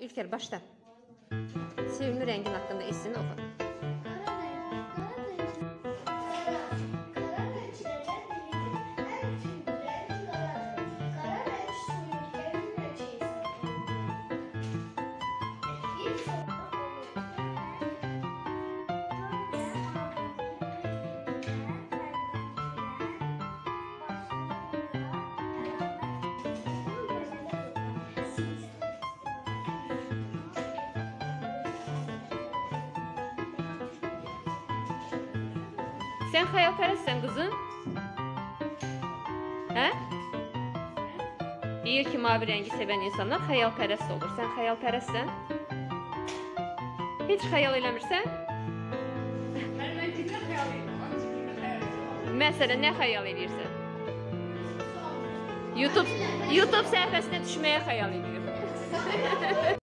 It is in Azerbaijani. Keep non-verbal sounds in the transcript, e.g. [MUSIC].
İlker başla. Sevimli rengin hakkında esini oku. Thank you. Sən xəyalpərəstsən qızım? Hə? Deyir ki, mavi rəngi sevən insanlar xəyalpərəst olur. Sən xəyalpərəstsən? Heç xəyal eləmirsən? Hayalıyım. Onun için cidden hayalıyım. Məsələn, nə xəyal edirsən? YouTube YouTube səhifəsinə düşməyə xəyal edir. [LAUGHS]